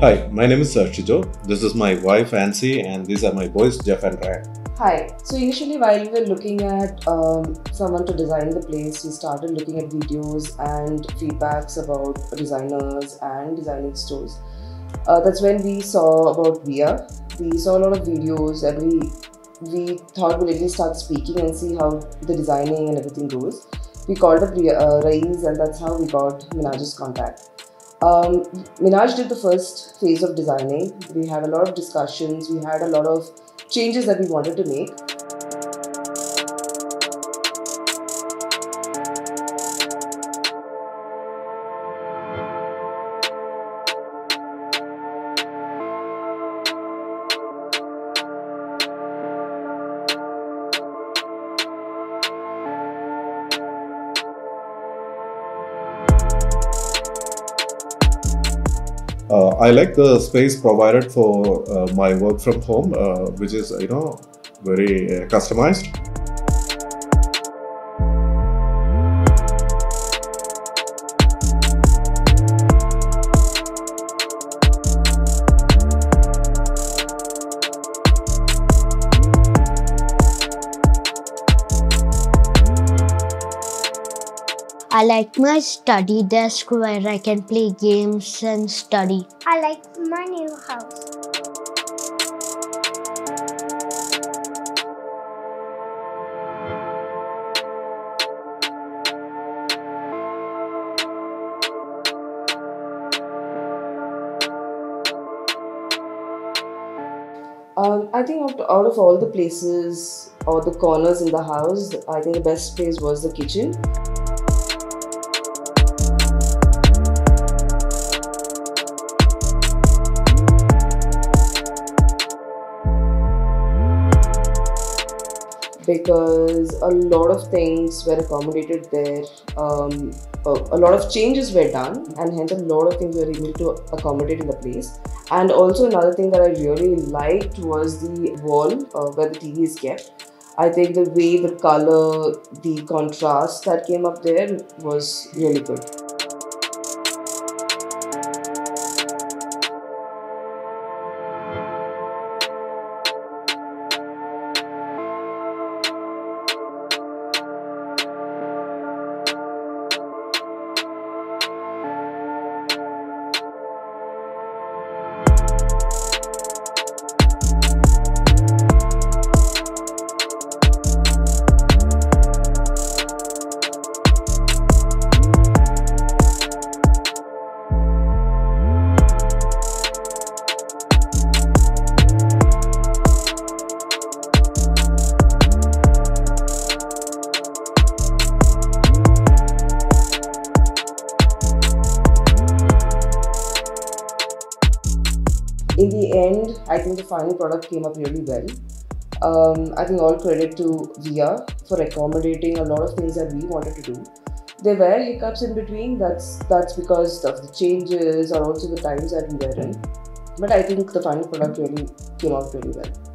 Hi, my name is Shijo. This is my wife Ancy, and these are my boys Jeff and Ryan. Hi. So initially, while we were looking at um, someone to design the place, we started looking at videos and feedbacks about designers and designing stores. Uh, that's when we saw about WEA. We saw a lot of videos, and we we thought we'll at least start speaking and see how the designing and everything goes. We called up uh, Raiz, and that's how we got Minaj's contact. Um, Minaj did the first phase of designing. We had a lot of discussions. We had a lot of changes that we wanted to make. I like the space provided for uh, my work from home, uh, which is you know very uh, customized. I like my study desk where I can play games and study. I like my new house. Um, I think out, out of all the places or the corners in the house, I think the best place was the kitchen. Because a lot of things were accommodated there. Um, a, lot of changes were done, and hence a lot of things were able to accommodate in the place. And also, another thing that I really liked was the wall uh, where the TV is kept. I think the way the color, the contrast that came up there was really good. End, I think the final product came up really well. Um, I think all credit to WEA for accommodating a lot of things that we wanted to do. There were hiccups in between. That's that's because of the changes or also the times that we were in. But I think the final product really came out really well.